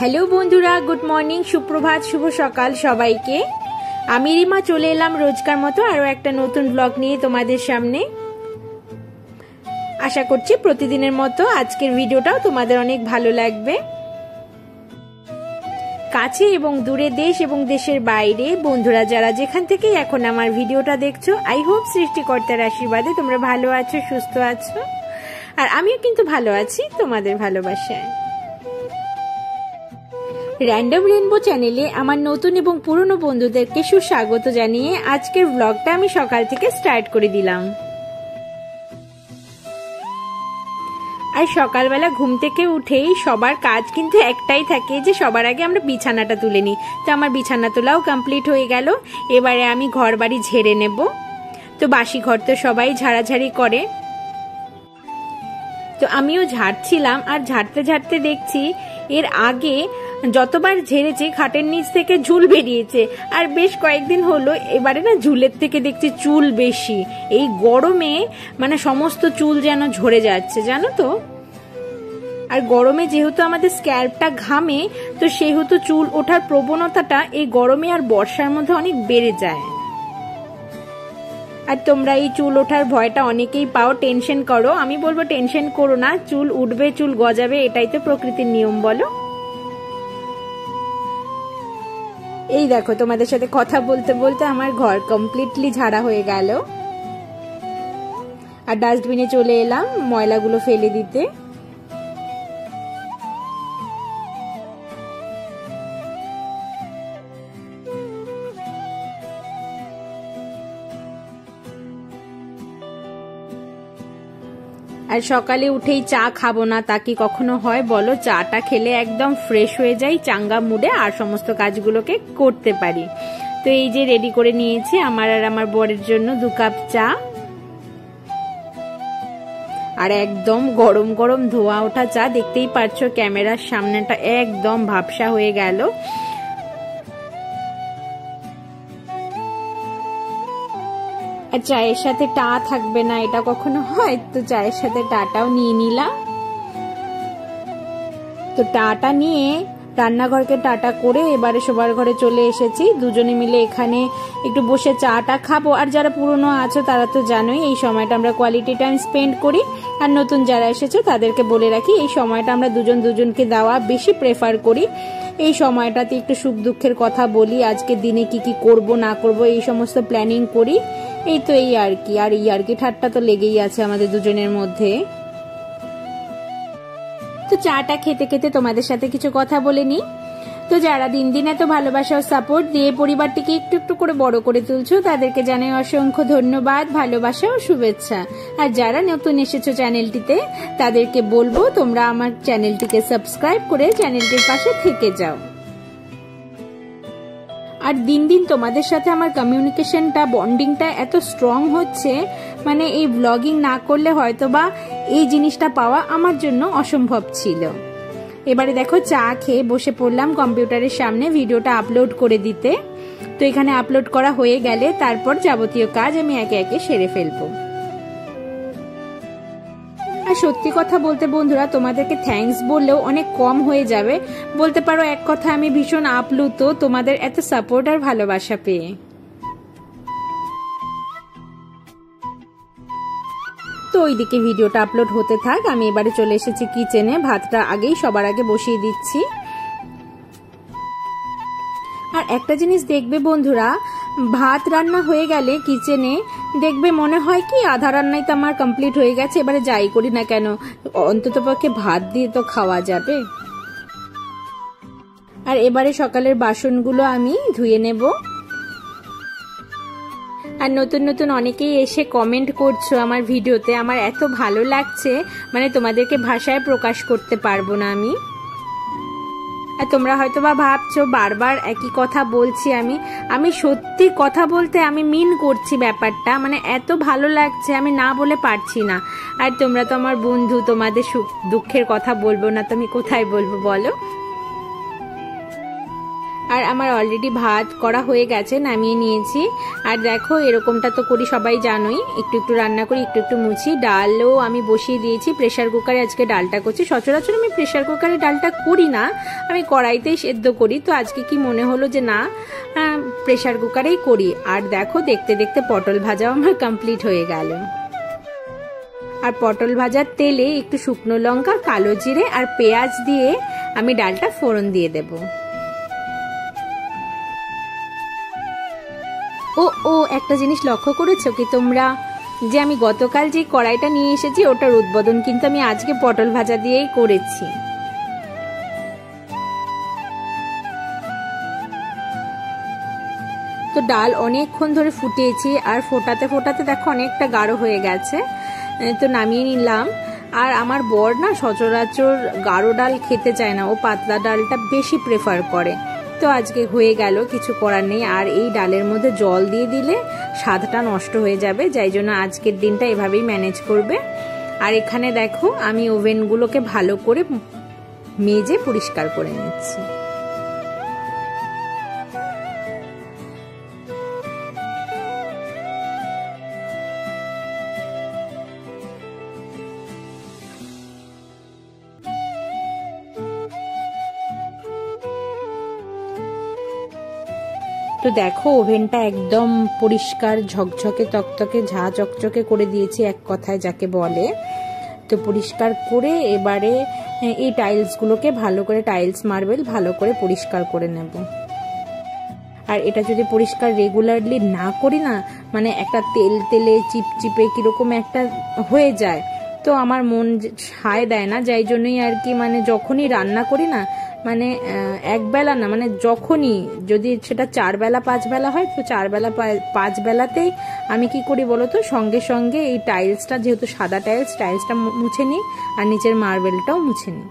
Hello বন্ধুরা, good morning, সুপ্রভাত, শুভ সকাল সবাইকে। আমি রিমা, চলে এলাম রোজকার মতো আরও একটা নতুন ব্লগ নিয়ে তোমাদের সামনে। আশা করছি প্রতিদিনের মতো আজকের ভিডিওটাও তোমাদের অনেক ভালো লাগবে। কাছে এবং দূরে দেশ এবং দেশের বাইরে, বন্ধুরা যারা যেখান থেকেই এখন আমার ভিডিওটা দেখছ আই হোপ সৃষ্টিকর্তার আশীর্বাদে তোমরা ভালো আছো, সুস্থ আছো। আর আমিও কিন্তু ভালো আছি তোমাদের ভালোবাসায়। র্যান্ডম রেনবো চ্যানেলে আমার নতুন এবং পুরনো বন্ধুদেরকে সুস্বাগত জানিয়ে আজকের ব্লগটা আমি সকাল থেকে স্টার্ট করে দিলাম। আর সকালবেলা ঘুম থেকে উঠেই সবার কাজ কিন্তু একটাই থাকে যে সবার আগে আমরা বিছানাটা তুলে নিই। তো আমার বিছানা তোলাও কমপ্লিট হয়ে গেল। এবারে আমি ঘর বাড়ি ঝেড়ে নেব। তো বাসি ঘর তো সবাই ঝাড়াঝাড়ি করে। তো আমিও ঝাড়ছিলাম আর ঝাড়তে ঝাড়তে দেখছি এর আগে যতবার ঝেড়েছে, খাটের নিচ থেকে ঝুল বেরিয়েছে। আর বেশ কয়েকদিন হলো, এবারে না ঝুলের থেকে দেখছি চুল বেশি। এই গরমে মানে সমস্ত চুল যেন ঝরে যাচ্ছে, জানো তো? আর গরমে যেহেতু আমাদের স্ক্যাল্পটা ঘামে, তো সেহেতু চুল ওঠার প্রবণতাটা এই গরমে আর বর্ষার মধ্যে অনেক বেড়ে যায়। আর তোমরা এই চুল ওঠার ভয়টা অনেকেই পাও, টেনশন করো। আমি বলব টেনশন করো না, চুল উঠবে, চুল গজাবে, এটাই তো প্রকৃতির নিয়ম, বলো। এই দেখো, তোমাদের সাথে কথা বলতে বলতে আমার ঘর কমপ্লিটলি ঝাড়া হয়ে গেল। আর ডাস্টবিনে চলে এলাম ময়লাগুলো ফেলে দিতে। আর সকালে উঠেই চা খাব না, তা কি কখনো হয় বলো? চাটা খেলে একদম ফ্রেশ হয়ে যাই, চাঙ্গা মুডে আর সমস্ত কাজগুলোকে করতে পারি। তো এই যে রেডি করে নিয়েছি, আমার আর আমার বরের জন্য দু কাপ চা। আর একদম গরম গরম ধোয়া ওঠা চা, দেখতেই পাচ্ছ ক্যামেরার সামনেটা একদম ভাবসা হয়ে গেল। চায়ের সাথে টা থাকবে না, এটা কখনো হয়? তো চায়ের সাথে টাটাও নিয়ে নিলাম। তো টাটা নিয়ে রান্নাঘরকে টাটা করে এবারে সবার ঘরে চলে এসেছি। দুজনে মিলে এখানে একটু বসে চাটা খাব। আর যারা পুরনো আছো, তারা তো জানোই, এই সময়টা আমরা কোয়ালিটি টাইম স্পেন্ড করি। আর নতুন যারা এসেছ, তাদেরকে বলে রাখি, এই সময়টা আমরা দুজন দুজনকে দেওয়া বেশি প্রেফার করি। এই সময়টাতে একটু সুখ দুঃখের কথা বলি আজকে দিনে কি কি করব, না করব, এই সমস্ত প্ল্যানিং করি। এই তো এই আর কি, আর এই আর কি, ঠাট্টা তো লেগেই আছে আমাদের দুজনের মধ্যে। তো চাটা খেতে খেতে তোমাদের সাথে কিছু কথা বলে নি তো যারা দিন দিন এত ভালোবাসা ও সাপোর্ট দিয়ে পরিবারটিকে একটু একটু করে বড় করে তুলছো, তাদেরকে জানাই অসংখ্য ধন্যবাদ, ভালোবাসা ও শুভেচ্ছা। আর যারা নতুন এসেছ চ্যানেলটিতে, তাদেরকে বলব তোমরা আমার চ্যানেলটিকে সাবস্ক্রাইব করে চ্যানেলটির পাশে থেকে যাও। আর দিন দিন তোমাদের সাথে আমার কমিউনিকেশনটা বন্ডিংটা এত স্ট্রং হচ্ছে মানে এই ব্লগিং না করলে হয়তো বা এই জিনিসটা পাওয়া আমার জন্য অসম্ভব ছিল। এবারে দেখো চা খেয়ে বসে পড়লাম কম্পিউটারের সামনে ভিডিওটা আপলোড করে দিতে। তো এখানে আপলোড করা হয়ে গেলে তারপর যাবতীয় কাজ আমি একে একে সেরে ফেলব। আর সত্যি কথা বলতে বন্ধুরা, তোমাদেরকে থ্যাঙ্কস বললেও অনেক কম হয়ে যাবে। বলতে পারো এক কথা, আমি ভীষণ আপ্লুত তোমাদের এত সাপোর্ট আর ভালোবাসা পেয়ে। তো ওইদিকে ভিডিওটা আপলোড হতে থাক, আমি এবারে চলে এসেছি কিচেনে ভাতটা আগেই সবার আগে বসিয়ে দিচ্ছি। আর একটা জিনিস দেখবে বন্ধুরা ভাত রান্না হয়ে গেলে কিচেনে দেখবে মনে হয় কি, আধা রান্নাই তো আমার কমপ্লিট হয়ে গেছে, এবারে যাই করি না কেন? অন্তত পক্ষে ভাত দিয়ে তো খাওয়া যাবে। আর এবারে সকালের বাসনগুলো আমি ধুয়ে নেব। আর নতুন নতুন অনেকেই এসে কমেন্ট করছ আমার ভিডিওতে, আমার এত ভালো লাগছে মানে তোমাদেরকে ভাষায় প্রকাশ করতে পারব না আমি। আর তোমরা হয়তো বা ভাবছ, বারবার একই কথা বলছি আমি। আমি সত্যি কথা বলতে আমি মিন করছি ব্যাপারটা। মানে এত ভালো লাগছে, আমি না বলে পারছি না। আর তোমরা তো আমার বন্ধু, তোমাদের সুখ দুঃখের কথা বলব না তুমি কোথায় বলব বলো? আর আমার অলরেডি ভাত করা হয়ে গেছে, নামিয়ে নিয়েছি। আর দেখো, এরকমটা তো করি সবাই জানোই। একটু একটু রান্না করি, একটু একটু মুছি। ডালও আমি বসিয়ে দিয়েছি প্রেশার কুকারে আজকে ডালটা করছি। সচরাচর আমি প্রেশার কুকারে ডালটা করি না, আমি কড়াইতেই সেদ্ধ করি। তো আজকে কি মনে হলো যে না প্রেশার কুকারেই করি। আর দেখো, দেখতে দেখতে পটল ভাজাও আমার কমপ্লিট হয়ে গেল। আর পটল ভাজার তেলে একটু শুকনো লঙ্কা, কালো জিরে আর পেঁয়াজ দিয়ে আমি ডালটা ফোড়ন দিয়ে দেবো। ও ও, একটা জিনিস লক্ষ্য করেছ কি তোমরা? যে আমি গতকাল যে কড়াইটা নিয়ে এসেছি, ওটার উদ্বোধন কিন্তু আমি আজকে পটল ভাজা দিয়েই করেছি। তো ডাল অনেকক্ষণ ধরে ফুটিয়েছি, আর ফোটাতে ফোটাতে দেখো অনেকটা গাঢ় হয়ে গেছে। তো নামিয়ে নিলাম। আর আমার বর না সচরাচর গাঢ় ডাল খেতে চায় না, ও পাতলা ডালটা বেশি প্রেফার করে। তো আজকে হয়ে গেল, কিছু করার নেই। আর এই ডালের মধ্যে জল দিয়ে দিলে স্বাদটা নষ্ট হয়ে যাবে, যাই জন্য আজকের দিনটা এভাবেই ম্যানেজ করবে। আর এখানে দেখো, আমি ওভেনগুলোকে ভালো করে মেজে পরিষ্কার করে নিচ্ছি। তো দেখো, ওভেনটা একদম পরিষ্কার, ঝকঝকে, তকতকে, ঝা চকচকে করে দিয়েছি এক কথায় যাকে বলে। তো পরিষ্কার করে এবারে এই টাইলসগুলোকে ভালো করে টাইলস মার্বেল ভালো করে পরিষ্কার করে নেব। আর এটা যদি পরিষ্কার রেগুলারলি না করি না মানে একটা তেল তেলে চিপচিপে কীরকম একটা হয়ে যায়, তো আমার মন সায় দেয় না। যাই জন্যই আর কি মানে যখনই রান্না করি না মানে এক বেলা না মানে যখনই যদি সেটা চার বেলা, পাঁচ বেলা হয়, তো চার বেলা, পাঁচ বেলাতেই আমি কি করি বলো তো সঙ্গে সঙ্গে এই টাইলসটা, যেহেতু সাদা টাইলস, টাইলসটা মুছে নিই, আর নিচের মার্বেলটাও মুছে নিই।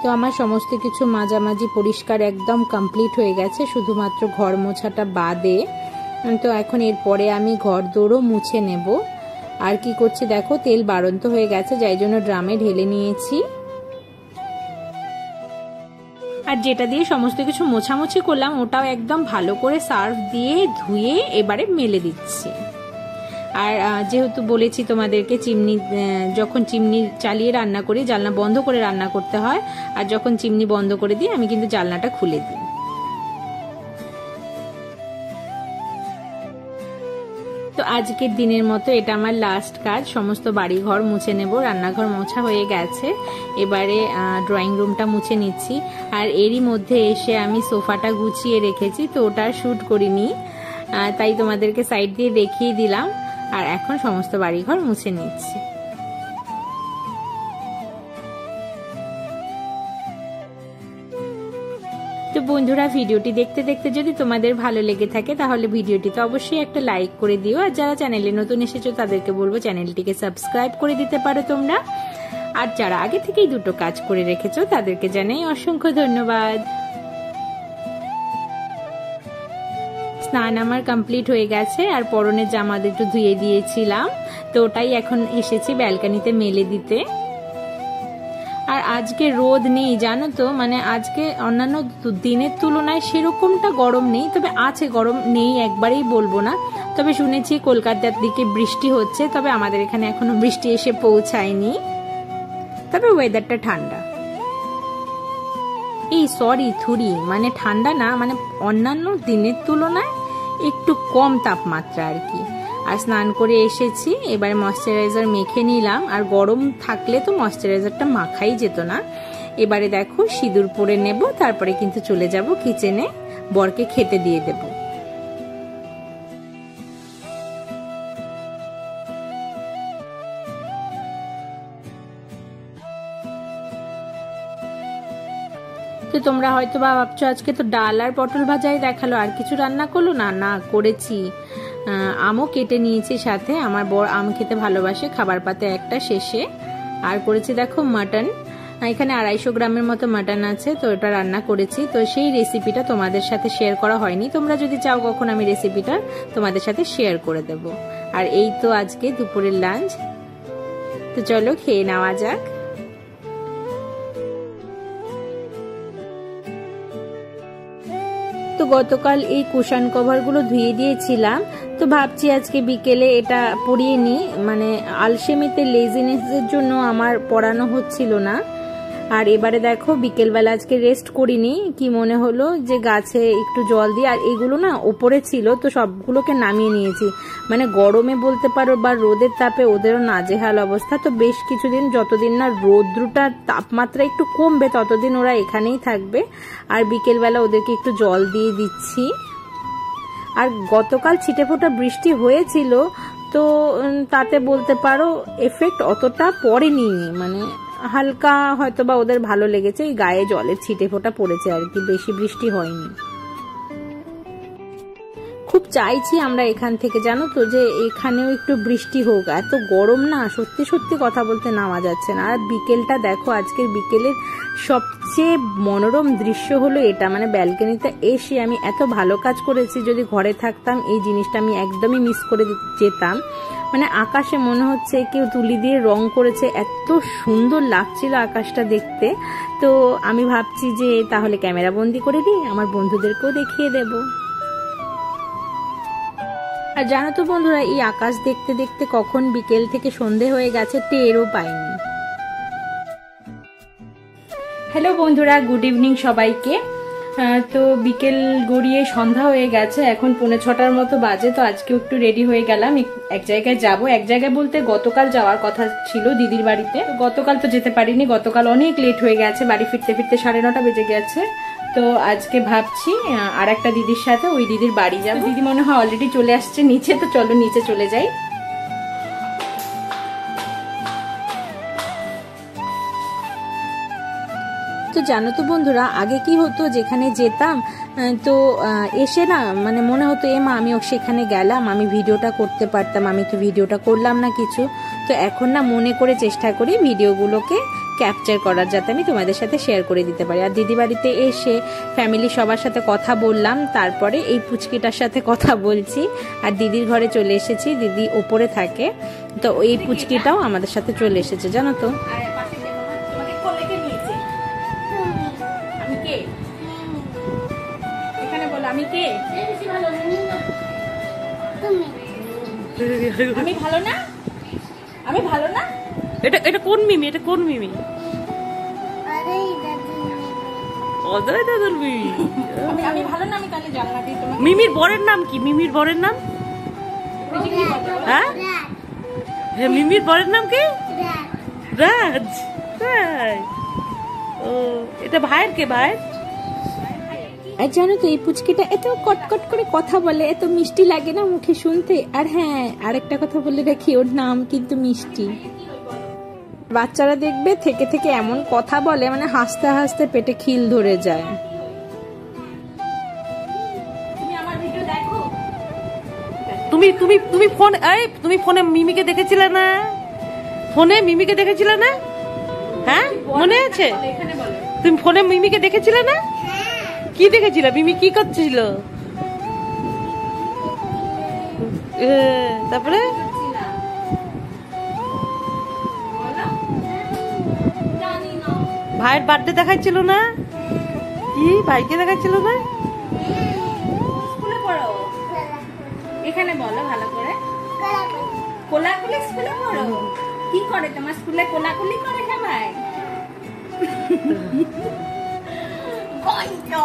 তো আমার সমস্ত কিছু মাঝামাঝি পরিষ্কার একদম কমপ্লিট হয়ে গেছে, শুধুমাত্র ঘর মোছাটা বাদে। তো এখন এরপরে আমি ঘর দৌড়ও মুছে নেব। আর কি করছি দেখো? তেল বাড়ন্ত হয়ে গেছে, যাই জন্য ড্রামে ঢেলে নিয়েছি। আর যেটা দিয়ে সমস্ত কিছু মোছামুছি করলাম, ওটাও একদম ভালো করে সার্ফ দিয়ে ধুয়ে এবারে মেলে দিচ্ছি। আর যেহেতু বলেছি তোমাদেরকে চিমনি যখন চিমনি চালিয়ে রান্না করি জালনা বন্ধ করে রান্না করতে হয়, আর যখন চিমনি বন্ধ করে দিই, আমি কিন্তু জানলাটা খুলে দিই। আজকের দিনের মতো এটা আমার লাস্ট কাজ। সমস্ত বাড়ি ঘর মুছে নেব, রান্নাঘর মোছা হয়ে গেছে। এবারে ড্রয়িং রুমটা মুছে নিচ্ছি। আর এরই মধ্যে এসে আমি সোফাটা গুছিয়ে রেখেছি, তো ওটা শ্যুট করিনি। তাই তোমাদেরকে সাইড দিয়ে দেখিয়ে দিলাম। আর এখন সমস্ত বাড়িঘর মুছে নিচ্ছি। তো বন্ধুরা, ভিডিওটি দেখতে দেখতে যদি তোমাদের ভালো লেগে থাকে, তাহলে ভিডিওটিতে অবশ্যই একটা লাইক করে দিও। আর যারা চ্যানেলে নতুন এসেছ, তাদেরকে বলব চ্যানেলটিকে সাবস্ক্রাইব করে দিতে পারো তোমরা। আর যারা আগে থেকেই দুটো কাজ করে রেখেছো, তাদেরকে জানাই অসংখ্য ধন্যবাদ। স্নান আমার কমপ্লিট হয়ে গেছে, আর পরনের জামা একটু ধুয়ে দিয়েছিলাম। তো ওটাই এখন এসেছি ব্যালকানিতে মেলে দিতে। আজকে রোদ নেই, জানো তো? মানে আজকে অন্যান্য দিনের তুলনায় সেরকমটা গরম নেই, তবে আছে গরম নেই, একবারেই বলব না। তবে শুনেছি কলকাতার দিকে বৃষ্টি হচ্ছে, তবে আমাদের এখানে এখনও বৃষ্টি এসে পৌঁছায়নি। তবে ওয়েদারটা ঠান্ডা। এই সরি থুরি মানে ঠান্ডা না মানে অন্যান্য দিনের তুলনায় একটু কম তাপমাত্রা আর কি। আর স্নান করে এসেছি। এবারে ময়শ্চারাইজার মেখে নিলাম। আর গরম থাকলে তো ময়শ্চারাইজারটা মাখাই যেত না। এবারে দেখো, সিঁদুর পরে নেব, তারপরে কিন্তু চলে যাব কিচেনে বরকে খেতে দিয়ে দেব। তো তোমরা হয়তো বা ভাবছ, আজকে তো ডাল আর পটল ভাজাই দেখাল। আর কিছু রান্না করল না? না, করেছি। আমও কেটে নিয়েছি সাথে। আমার বড় আম খেতে ভালোবাসে, খাবার পাতে একটা শেষে। আর করেছি দেখো মাটন। এখানে আড়াইশো গ্রামের মতো মাটন আছে, তো এটা রান্না করেছি। তো সেই রেসিপিটা তোমাদের সাথে শেয়ার করা হয়নি। তোমরা যদি চাও কখন আমি রেসিপিটা তোমাদের সাথে শেয়ার করে দেব। আর এই তো আজকে দুপুরের লাঞ্চ তো চলো খেয়ে নেওয়া যাক। তো গতকাল এই কুশান কভারগুলো ধুয়ে দিয়েছিলাম। তো ভাবছি আজকে বিকেলে এটা পরিয়ে নিই। মানে আলসেমিতে লেজিনেসের জন্য আমার পড়ানো হচ্ছিল না। আর এবারে দেখো, বিকেলবেলা আজকে রেস্ট করিনি। কি মনে হলো যে গাছে একটু জল দিয়ে, আর এগুলো না ওপরে ছিল, তো সবগুলোকে নামিয়ে নিয়েছি। মানে গরমে বলতে পারো বা রোদের তাপে ওদেরও নাজেহাল অবস্থা। তো বেশ কিছুদিন, যতদিন না রৌদ্রটার তাপমাত্রা একটু কমবে, ততদিন ওরা এখানেই থাকবে। আর বিকেলবেলা ওদেরকে একটু জল দিয়ে দিচ্ছি। আর গতকাল ছিটে ফোটা বৃষ্টি হয়েছিল, তো তাতে বলতে পারো এফেক্ট অতটা পড়েনি। মানে হালকা হয়তো বা ওদের ভালো লেগেছে, এই গায়ে জলের ছিটে ফোটা পড়েছে আর কি, বেশি বৃষ্টি হয়নি। খুব চাইছি আমরা এখান থেকে, জানো তো, যে এখানেও একটু বৃষ্টি হোক। এত গরম না, সত্যি সত্যি কথা বলতে নামা যাচ্ছে না। আর বিকেলটা দেখো, আজকের বিকেলের সবচেয়ে মনোরম দৃশ্য হলো এটা। মানে ব্যালকনিতে এসে আমি এত ভালো কাজ করেছি, যদি ঘরে থাকতাম এই জিনিসটা আমি একদমই মিস করে যেতাম। মানে আকাশে মনে হচ্ছে কেউ তুলি দিয়ে রং করেছে, এত সুন্দর লাগছিল আকাশটা দেখতে। তো আমি ভাবছি যে তাহলে ক্যামেরা বন্দি করে দিই, আমার বন্ধুদেরকেও দেখিয়ে দেব। আর জানো তো বন্ধুরা, এই আকাশ দেখতে দেখতে কখন বিকেল থেকে সন্ধে হয়ে গেছে, টেরও পাইনি। হ্যালো বন্ধুরা গুড ইভিনিং সবাইকে। তো বিকেল গড়িয়ে সন্ধ্যা হয়ে গেছে, এখন পৌনে ছটার মতো বাজে, তো আজকে একটু রেডি হয়ে গেলাম। এক জায়গায় যাব। এক জায়গায় বলতে গতকাল যাওয়ার কথা ছিল দিদির বাড়িতে। গতকাল তো যেতে পারিনি, গতকাল অনেক লেট হয়ে গেছে, বাড়ি ফিরতে ফিরতে সাড়ে নটা বেজে গেছে। তো আজকে ভাবছি আর একটা দিদির সাথে ওই দিদির বাড়ি যাব। দিদি মনে হয় অলরেডি চলে আসছে নিচে তো চলো নিচে চলে যাই। তো জানো তো বন্ধুরা আগে কি হতো যেখানে যেতাম তো এসে না মানে মনে হতো এ মা আমি সেখানে গেলাম আমি ভিডিওটা করতে পারতাম আমি তো ভিডিওটা করলাম না কিছু। তো এখন না মনে করে চেষ্টা করি ভিডিওগুলোকে ক্যাপচার করার যাতে আমি তোমাদের সাথে শেয়ার করে দিতে পারি। আর দিদি বাড়িতে এসে ফ্যামিলি সবার সাথে কথা বললাম তারপরে এই পুচকিটার সাথে কথা বলছি। আর দিদির ঘরে চলে এসেছি দিদি ওপরে থাকে। তো এই পুচকিটাও আমাদের সাথে চলে এসেছে জানো তো? আমি কে? আমি ভালো না? আমি ভালো না? এটা এটা কোন মিমি? এটা কোন মিমি? অদয় দাদুর মিমি। আমি আমি ভালো না আমি তাহলে জানলা দিই তোমাকে মিমির বরের নাম কি? মিমির বরের নাম? হ্যাঁ? হ্যাঁ মিমির বরের নাম কি? রাজ। তাই ও এটা ভাইয়ের কে ভাইয়ের আর জানো তো এই পুচকিটা এত কটকট করে কথা বলে এত মিষ্টি লাগে না মুখে শুনতে। আর হ্যাঁ আরেকটা কথা বলে রাখি ওর নাম কিন্তু মিষ্টি। বাচ্চারা দেখবে থেকে থেকে এমন কথা বলে মানে হাসতে হাসতে পেটে খিল ধরে যায়। তুমি তুমি তুমি ফোন এই তুমি ফোনে মিমিকে দেখেছিলে না? ফোনে মিমিকে দেখেছিলে না? হ্যাঁ? মনে আছে? তুমি ফোনে মিমিকে দেখেছিলে না? কি দেখেছিল? মিমি কি করছিল? তারপরে? ভাইয়ের বার্থডে দেখাচ্ছিল না? কি? ভাইকে দেখাচ্ছিল না? স্কুলে পড়ো। এখানে বলো ভালো করে। কোলাকুলি স্কুলে পড়ো? কি করে তোমার স্কুলে কোলাকুলি করে সবাই কইতো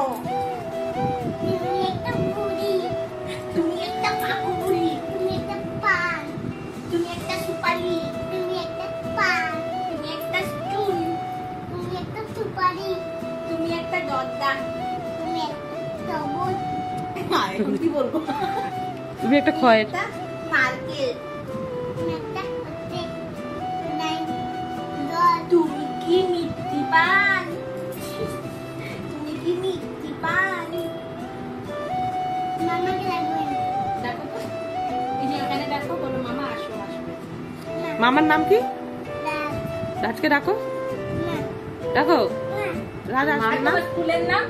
তুমি একটা দদ্দা তুমি একটা সবুজ এখন কি বলব? তুমি একটা খয়ের। তুমি কি মিষ্টি পান তুমি কি মিষ্টি পান মামাকে লাগবে দেখো তো। এই যে এখানে দেখো বলো মামা আসো আসবে। মামার নাম কি? রাজকে ডাকো। ডাকো। রাধা না? ফুলের নাম?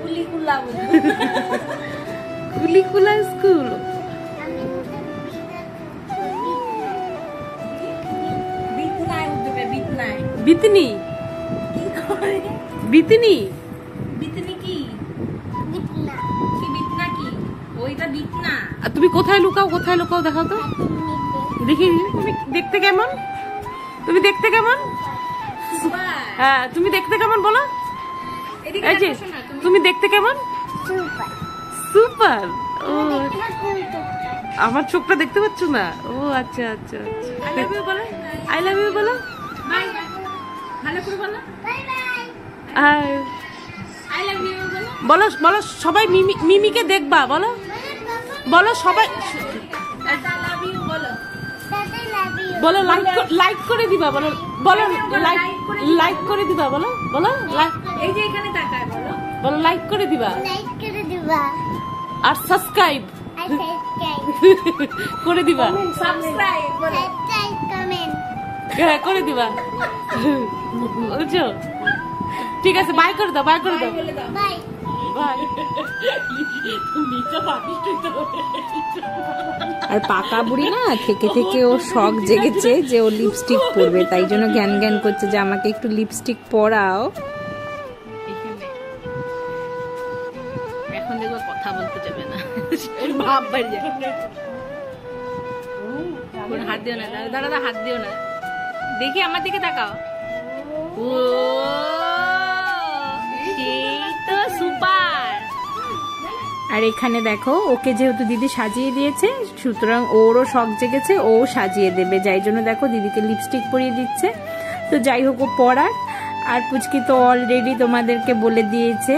কুলিকুলা কুলিকুলা স্কুল। বিতনি? বিতনি? বিতনি কি? বিতনা। কি ওইটা বিতনা। আর তুমি কোথায় লুকাও কোথায় লুকাও দেখাও তো। দেখি তুমি দেখতে কেমন? তুমি দেখতে কেমন? হ্যাঁ তুমি দেখতে কেমন বলো? এই যে তুমি- তুমি দেখতে কেমন? সুপার। সুপার? ও আমার চোখটা দেখতে পাচ্ছ না? ও আচ্ছা আচ্ছা আচ্ছা। আই লাভ ইউ বলো। আই লাভ ইউ বলো। বাই বলো। বাই বাই আর আই লাভ ইউ বলো। বলো বলো সবাই মিমি মিমিকে দেখবা বলো। বলো সবাই টাটা লাভ ইউ বলো। দাদা লাভ ইউ বলো লাইক লাইক করে দিবা বলো। বলো লাইক লাইক করে দিবা। বলো বলো লাইক এই যে এখানে তাকায় বলো। বলো লাইক করে দিবা। লাইক করে দিবা। আর সাবস্ক্রাইব করে দিবা। সাবস্ক্রাইব বলো। সাবস্ক্রাইব কমেন্ট হ্যাঁ করে দিবা। বুঝছ? ঠিক আছে বাই করে দাও বাই করে দাও। বাই আর পাকা বুড়ি না থেকে থেকে ও শখ জেগেছে যে ও লিপস্টিক পরবে তাই জন্য জ্ঞান জ্ঞান করছে যে আমাকে একটু লিপস্টিক পরাও। এখন দেখব কথা বলতে যাবে না। ভাব বাড়ি হাত দিও না দাদা দাদা হাত দিও না। দেখি আমার দিকে তাকাও। ও আর এখানে দেখো, ওকে যেহেতু দিদি সাজিয়ে দিয়েছে, সুতরাং ওরও শখ জেগেছে, ও সাজিয়ে দেবে। যাই জন্য দেখো, দিদিকে লিপস্টিক পরিয়ে দিচ্ছে। তো যাই হোক, ও পড়ার আর পুচকি তো অলরেডি তোমাদেরকে বলে দিয়েছে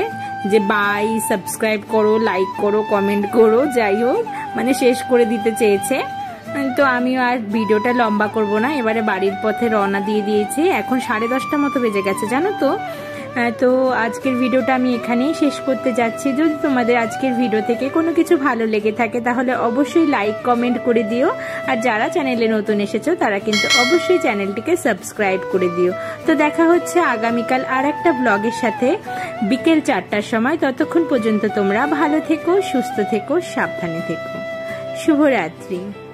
যে বাই সাবস্ক্রাইব করো লাইক করো কমেন্ট করো, যাই হোক মানে শেষ করে দিতে চেয়েছে। তো আমিও আর ভিডিওটা লম্বা করব না, এবারে বাড়ির পথে রওনা দিয়ে দিয়েছি। এখন সাড়ে দশটা মতো বেজে গেছে, জানো তো? তো আজকের ভিডিওটা আমি এখানেই শেষ করতে যাচ্ছি। যদি তোমাদের আজকের ভিডিও থেকে কোনো কিছু ভালো লেগে থাকে, তাহলে অবশ্যই লাইক কমেন্ট করে দিও। আর যারা চ্যানেলে নতুন এসেছ, তারা কিন্তু অবশ্যই চ্যানেলটিকে সাবস্ক্রাইব করে দিও। তো দেখা হচ্ছে আগামীকাল আর একটা ব্লগের সাথে। বিকেল চারটার সময়। ততক্ষণ পর্যন্ত তোমরা ভালো থেকো, সুস্থ থেকো, সাবধানে থেকো। শুভরাত্রি।